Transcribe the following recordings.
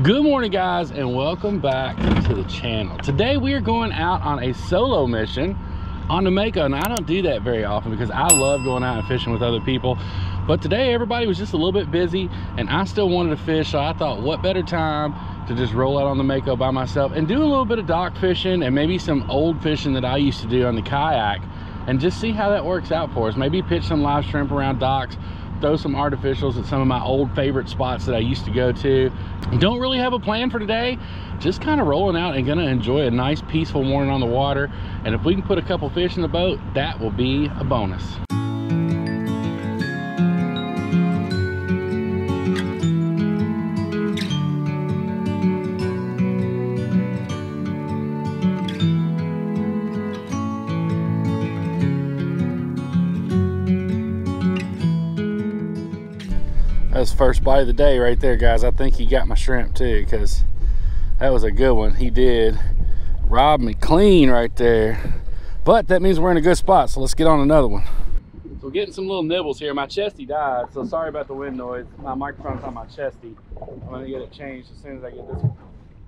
Good morning guys and welcome back to the channel. Today we are going out on a solo mission on the Mako and I don't do that very often because I love going out and fishing with other people. But today everybody was just a little bit busy and I still wanted to fish so I thought what better time to just roll out on the Mako by myself and do a little bit of dock fishing and maybe some old fishing that I used to do on the kayak and just see how that works out for us. Maybe pitch some live shrimp around docks throw some artificials at some of my old favorite spots that I used to go to. Don't really have a plan for today, just kind of rolling out and gonna enjoy a nice peaceful morning on the water. And if we can put a couple fish in the boat, that will be a bonus. First bite of the day right there, guys. I think he got my shrimp too, because that was a good one. He did rob me clean right there. But that means we're in a good spot, so let's get on another one. So getting some little nibbles here. My chesty died, so sorry about the wind noise. My microphone's on my chesty. I'm gonna get it changed as soon as I get this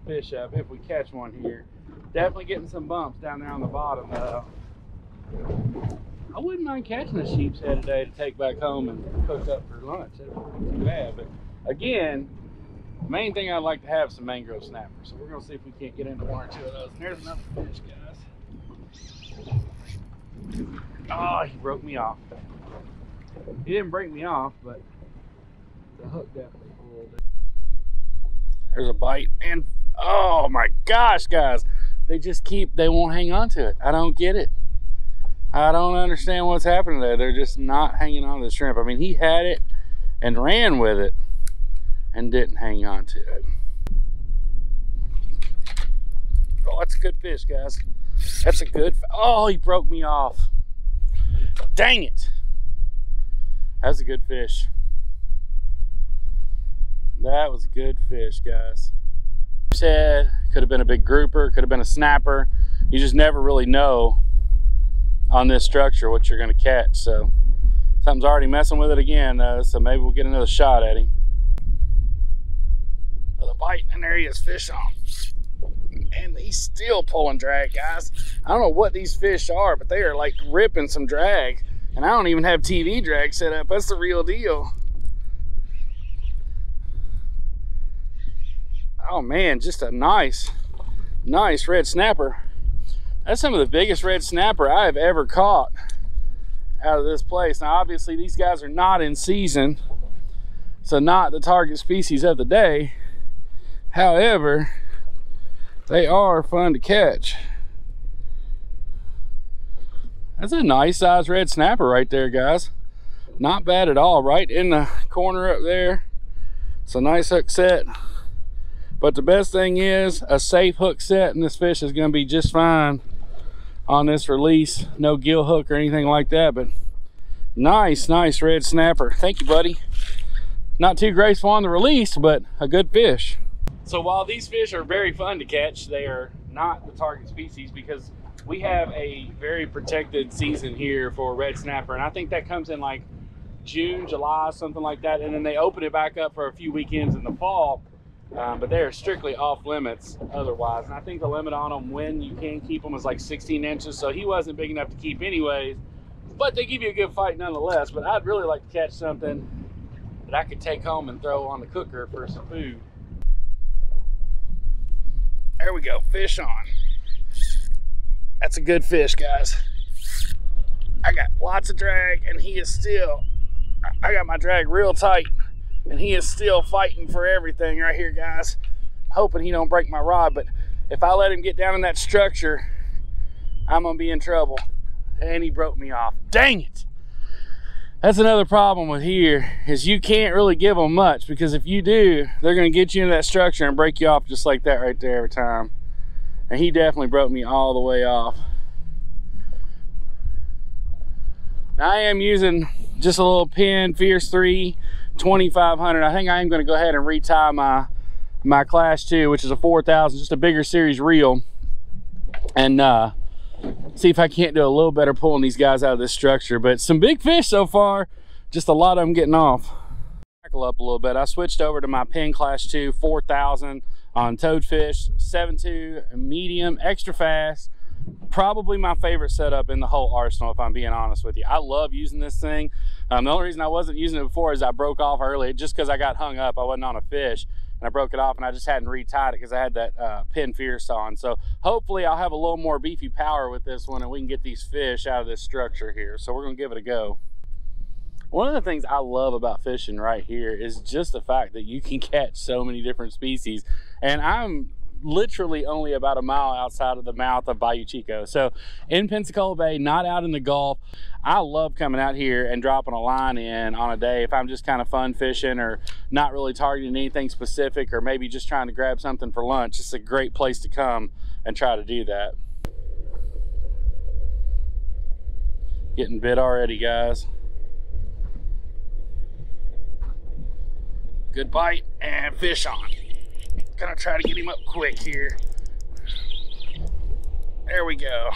fish up, if we catch one here. Definitely getting some bumps down there on the bottom though. I wouldn't mind catching a sheep's head today to take back home and cook up for lunch. That wouldn't be too bad. But again, the main thing I'd like to have is some mangrove snappers. So we're gonna see if we can't get into one or two of those. And there's another fish, guys. Oh, he broke me off. He didn't break me off, but the hook definitely pulled it. There's a bite, and oh my gosh, guys, they just keep, they won't hang on to it. I don't get it. I don't understand what's happening there. They're just not hanging on to the shrimp. I mean, he had it and ran with it and didn't hang on to it. Oh, that's a good fish, guys. That's a good, oh, he broke me off. Dang it. That's a good fish. That was a good fish, guys. Said could have been a big grouper, could have been a snapper. You just never really know on this structure what you're going to catch. So something's already messing with it again. Uh, so maybe we'll get another shot at him. Another bite, and there he is, fish on. And he's still pulling drag, guys. I don't know what these fish are, but they are like ripping some drag. And I don't even have TV drag set up. That's the real deal. Oh man, just a nice, nice red snapper. That's some of the biggest red snapper I have ever caught out of this place. Now, obviously, these guys are not in season, so not the target species of the day. However, they are fun to catch. That's a nice size red snapper right there, guys. Not bad at all, right in the corner up there. It's a nice hook set. But the best thing is a safe hook set and this fish is going to be just fine on this release. No gill hook or anything like that, but nice, nice red snapper. Thank you, buddy. Not too graceful on the release, but a good fish. So while these fish are very fun to catch, they are not the target species because we have a very protected season here for red snapper. And I think that comes in like June, July, something like that. And then they open it back up for a few weekends in the fall um, but they are strictly off limits otherwise. And I think the limit on them when you can keep them is like 16 inches. So he wasn't big enough to keep anyways. But they give you a good fight nonetheless. But I'd really like to catch something that I could take home and throw on the cooker for some food. There we go, fish on. That's a good fish, guys. I got lots of drag and he is still, I got my drag real tight and he is still fighting for everything right here, guys. Hoping he don't break my rod, but if I let him get down in that structure, I'm gonna be in trouble. And he broke me off. Dang it! That's another problem with here, is you can't really give them much, because if you do, they're gonna get you into that structure and break you off just like that right there every time. And he definitely broke me all the way off. Now I am using just a little Penn Fierce 3 2500 I think I am going to go ahead and retie my my class 2 which is a 4000 just a bigger series reel and uh, see if I can't do a little better pulling these guys out of this structure but some big fish so far just a lot of them getting off up a little bit. I switched over to my Penn Class 2 4000 on toadfish, 7.2 medium, extra fast. Probably my favorite setup in the whole arsenal, if I'm being honest with you. I love using this thing. Um, the only reason I wasn't using it before is I broke off early just because I got hung up. I wasn't on a fish and I broke it off and I just hadn't retied it because I had that uh, Penn Fierce on. So hopefully I'll have a little more beefy power with this one and we can get these fish out of this structure here. So we're gonna give it a go. One of the things I love about fishing right here is just the fact that you can catch so many different species. And I'm literally only about a mile outside of the mouth of Bayou Chico. So in Pensacola Bay, not out in the Gulf. I love coming out here and dropping a line in on a day if I'm just kind of fun fishing or not really targeting anything specific or maybe just trying to grab something for lunch. It's a great place to come and try to do that. Getting bit already, guys. Good bite and fish on. Gonna try to get him up quick here. There we go.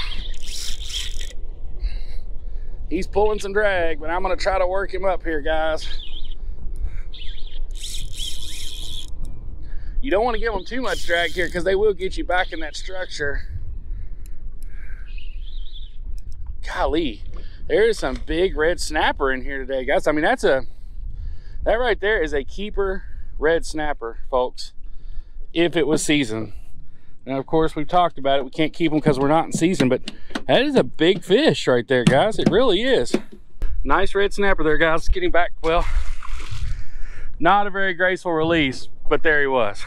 He's pulling some drag, but I'm gonna try to work him up here, guys. You don't want to give them too much drag here because they will get you back in that structure. Golly, there is some big red snapper in here today, guys. I mean, that's a, that right there is a keeper red snapper, folks if it was season. And of course, we've talked about it. We can't keep them because we're not in season, but that is a big fish right there, guys. It really is. Nice red snapper there, guys. Getting back, well, not a very graceful release, but there he was.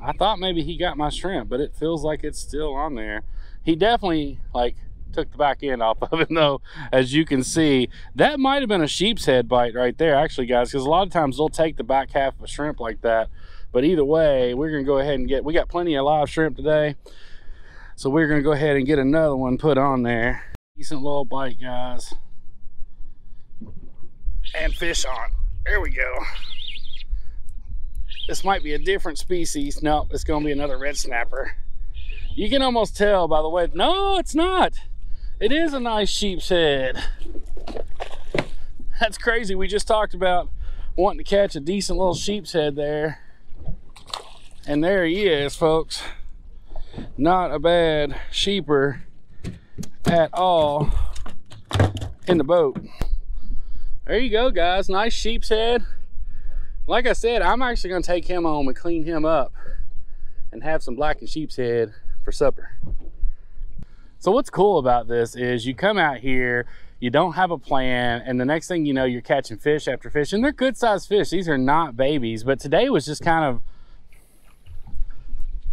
I thought maybe he got my shrimp, but it feels like it's still on there. He definitely, like, took the back end off of it though as you can see. That might have been a sheep's head bite right there actually guys because a lot of times they'll take the back half of a shrimp like that. But either way we're gonna go ahead and get we got plenty of live shrimp today. So we're gonna go ahead and get another one put on there. Decent little bite guys. And fish on. There we go. This might be a different species. No it's gonna be another red snapper. You can almost tell by the way no it's not it is a nice sheep's head. That's crazy. We just talked about wanting to catch a decent little sheep's head there. And there he is, folks. Not a bad sheeper at all in the boat. There you go, guys. Nice sheep's head. Like I said, I'm actually going to take him home and clean him up and have some black and sheep's head for supper. So what's cool about this is you come out here, you don't have a plan, and the next thing you know, you're catching fish after fish, and they're good sized fish. These are not babies, but today was just kind of,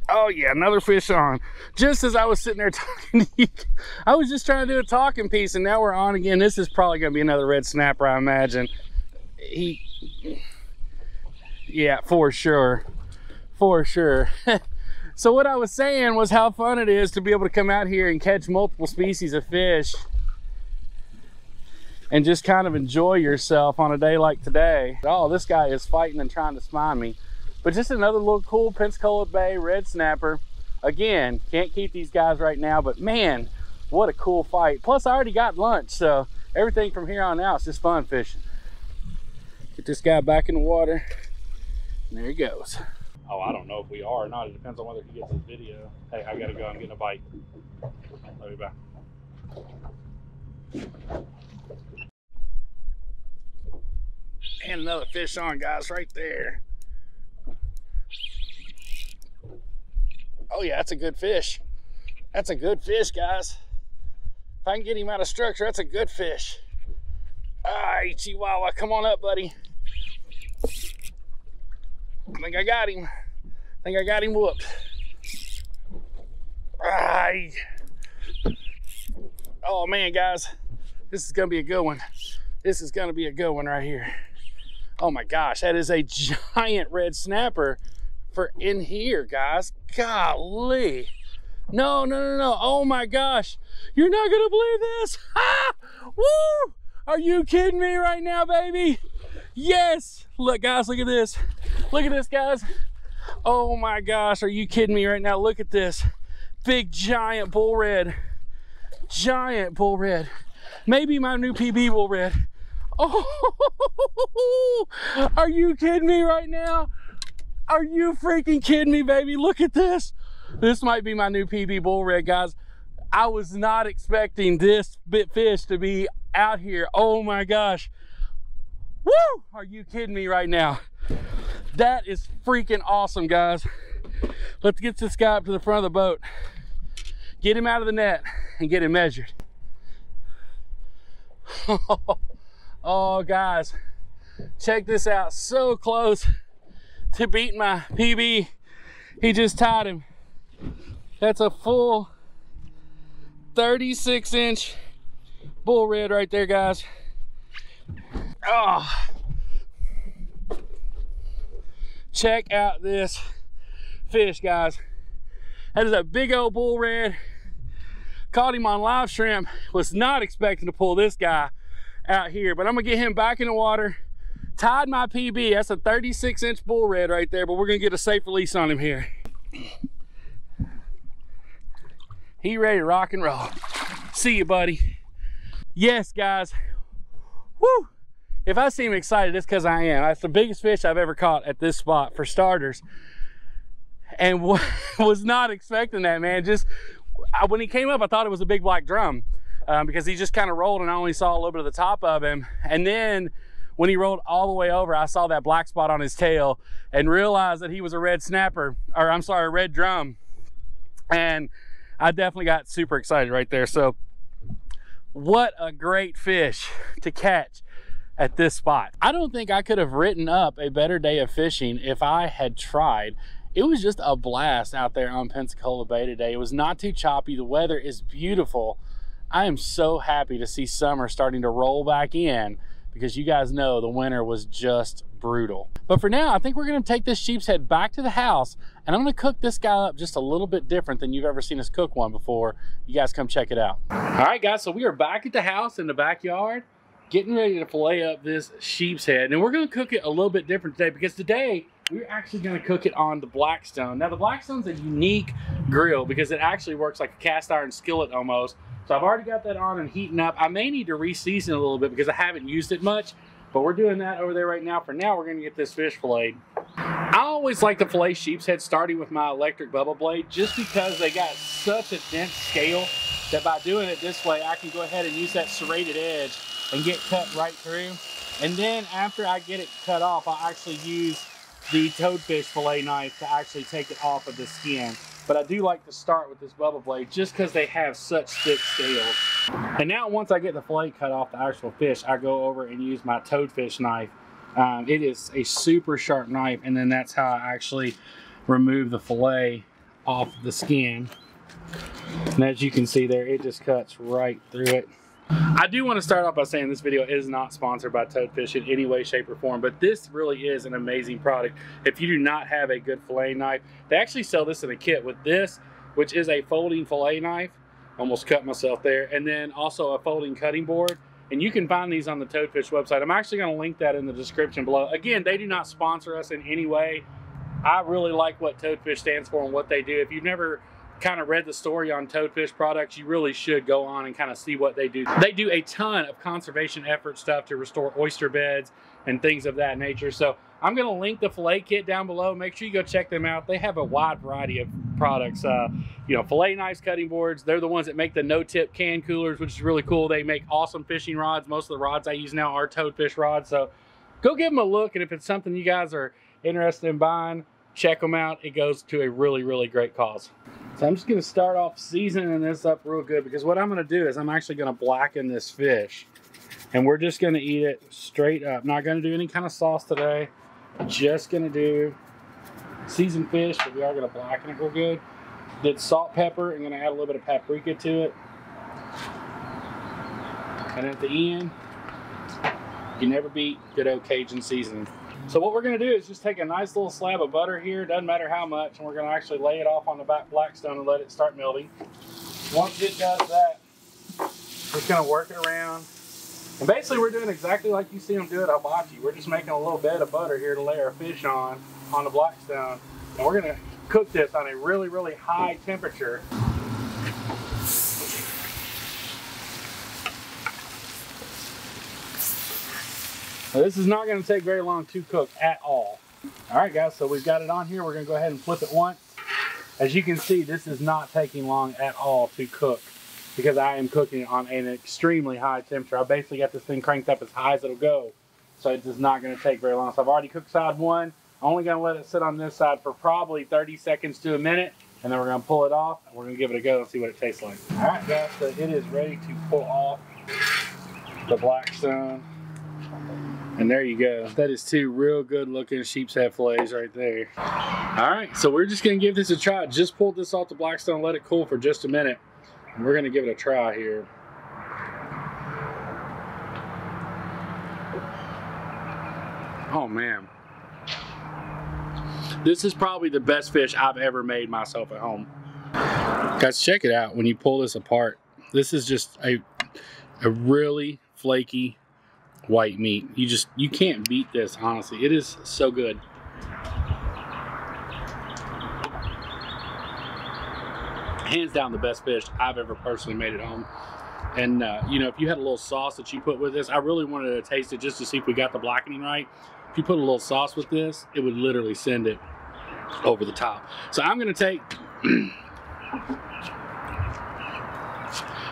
oh yeah, another fish on. Just as I was sitting there talking to you, I was just trying to do a talking piece, and now we're on again. This is probably gonna be another red snapper, I imagine. He, yeah, for sure, for sure. So what I was saying was how fun it is to be able to come out here and catch multiple species of fish and just kind of enjoy yourself on a day like today. Oh, this guy is fighting and trying to spine me. But just another little cool Pensacola Bay red snapper. Again, can't keep these guys right now, but man, what a cool fight. Plus, I already got lunch, so everything from here on out is just fun fishing. Get this guy back in the water, and there he goes. Oh, I don't know if we are or not. It depends on whether he gets his video. Hey, I gotta go. I'm getting a bite. I'll be back. And another fish on, guys, right there. Oh yeah, that's a good fish. That's a good fish, guys. If I can get him out of structure, that's a good fish. Ah, Chihuahua, come on up, buddy. I think I got him. I think I got him whooped. Ay. Oh man, guys, this is gonna be a good one. This is gonna be a good one right here. Oh my gosh, that is a giant red snapper for in here, guys. Golly. No, no, no, no. Oh my gosh. You're not gonna believe this. Ah! Woo! Are you kidding me right now, baby? Yes. Look, guys, look at this. Look at this, guys. Oh my gosh, are you kidding me right now? Look at this. Big giant bull red. Giant bull red. Maybe my new PB bull red. Oh, are you kidding me right now? Are you freaking kidding me, baby? Look at this. This might be my new PB bull red, guys. I was not expecting this bit fish to be out here. Oh my gosh. Woo! Are you kidding me right now? That is freaking awesome, guys. Let's get this guy up to the front of the boat. Get him out of the net and get him measured. oh, guys, check this out. So close to beating my PB. He just tied him. That's a full 36 inch bull red right there, guys. Oh. Check out this fish, guys. That is a big old bull red. Caught him on live shrimp. Was not expecting to pull this guy out here, but I'm gonna get him back in the water. Tied my PB. That's a 36 inch bull red right there, but we're gonna get a safe release on him here. He ready to rock and roll. See you, buddy. Yes, guys. Woo! If I seem excited, it's because I am. That's the biggest fish I've ever caught at this spot, for starters. And was not expecting that, man. Just when he came up, I thought it was a big black drum um, because he just kind of rolled and I only saw a little bit of the top of him. And then when he rolled all the way over, I saw that black spot on his tail and realized that he was a red snapper, or I'm sorry, a red drum. And I definitely got super excited right there. So what a great fish to catch at this spot. I don't think I could have written up a better day of fishing if I had tried. It was just a blast out there on Pensacola Bay today. It was not too choppy. The weather is beautiful. I am so happy to see summer starting to roll back in because you guys know the winter was just brutal. But for now, I think we're gonna take this sheep's head back to the house and I'm gonna cook this guy up just a little bit different than you've ever seen us cook one before. You guys come check it out. All right, guys, so we are back at the house in the backyard getting ready to fillet up this sheep's head. And we're gonna cook it a little bit different today because today we're actually gonna cook it on the Blackstone. Now the Blackstone's a unique grill because it actually works like a cast iron skillet almost. So I've already got that on and heating up. I may need to re-season a little bit because I haven't used it much, but we're doing that over there right now. For now, we're gonna get this fish filleted. I always like to fillet sheep's head starting with my electric Bubba Blade just because they got such a dense scale that by doing it this way, I can go ahead and use that serrated edge and get cut right through. And then after I get it cut off, I'll actually use the toadfish fillet knife to actually take it off of the skin. But I do like to start with this Bubba Blade just because they have such thick scales. And now once I get the fillet cut off the actual fish, I go over and use my toadfish knife. Um, it is a super sharp knife and then that's how I actually remove the fillet off the skin. And as you can see there, it just cuts right through it. I do want to start off by saying this video is not sponsored by Toadfish in any way, shape, or form, but this really is an amazing product. If you do not have a good fillet knife, they actually sell this in a kit with this, which is a folding fillet knife. Almost cut myself there. And then also a folding cutting board. And you can find these on the Toadfish website. I'm actually going to link that in the description below. Again, they do not sponsor us in any way. I really like what Toadfish stands for and what they do. If you've never kind of read the story on Toadfish products, you really should go on and kind of see what they do. They do a ton of conservation effort stuff to restore oyster beds and things of that nature. So I'm going to link the fillet kit down below. Make sure you go check them out. They have a wide variety of products. Uh, you know, fillet knives, cutting boards. They're the ones that make the no-tip can coolers, which is really cool. They make awesome fishing rods. Most of the rods I use now are Toadfish rods. So go give them a look. And if it's something you guys are interested in buying, check them out. It goes to a really, really great cause. So I'm just to start off seasoning this up real good because what I'm to do is I'm actually to blacken this fish. And we're just to eat it straight up. Not to do any kind of sauce today. Just to do seasoned fish, but we are to blacken it real good. Did salt, pepper, and to add a little bit of paprika to it. And at the end, you never beat good old Cajun seasoning. So what we're gonna do is just take a nice little slab of butter here, doesn't matter how much, and we're gonna actually lay it off on the back blackstone and let it start melting. Once it does that, we're just gonna work it around. And basically we're doing exactly like you see them do at hibachi. We're just making a little bed of butter here to lay our fish on, on the blackstone. And we're gonna cook this on a really, really high temperature Now, this is not going to take very long to cook at all. All right, guys, so we've got it on here. We're going to go ahead and flip it once. As you can see, this is not taking long at all to cook because I am cooking it on an extremely high temperature. I basically got this thing cranked up as high as it'll go, so it is not going to take very long. So I've already cooked side one. I'm only going to let it sit on this side for probably 30 seconds to a minute, and then we're going to pull it off, and we're going to give it a go and see what it tastes like. All right, guys, so it is ready to pull off the Blackstone. And there you go. That is two real good looking sheep's head fillets right there. All right, so we're just gonna give this a try. Just pulled this off the Blackstone, let it cool for just a minute. And we're gonna give it a try here. Oh man. This is probably the best fish I've ever made myself at home. Guys, check it out when you pull this apart. This is just a, a really flaky white meat. You just, you can't beat this, honestly. It is so good. Hands down the best fish I've ever personally made at home. And, uh, you know, if you had a little sauce that you put with this, I really wanted to taste it just to see if we got the blackening right. If you put a little sauce with this, it would literally send it over the top. So I'm to take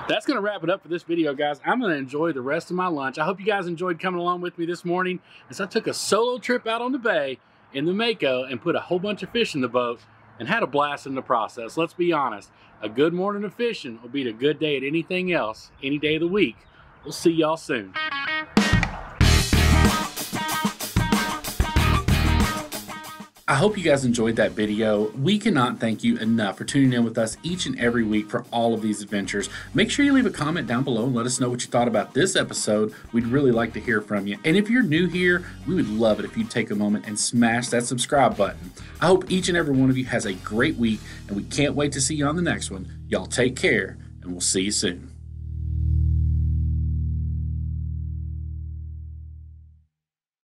that's going to wrap it up for this video, guys. I'm going to enjoy the rest of my lunch. I hope you guys enjoyed coming along with me this morning as I took a solo trip out on the bay in the Mako and put a whole bunch of fish in the boat and had a blast in the process. Let's be honest, a good morning of fishing will beat a good day at anything else, any day of the week. We'll see y'all soon. I hope you guys enjoyed that video. We cannot thank you enough for tuning in with us each and every week for all of these adventures. Make sure you leave a comment down below and let us know what you thought about this episode. We'd really like to hear from you. And if you're new here, we would love it if you'd take a moment and smash that subscribe button. I hope each and every one of you has a great week, and we can't wait to see you on the next one. Y'all take care, and we'll see you soon.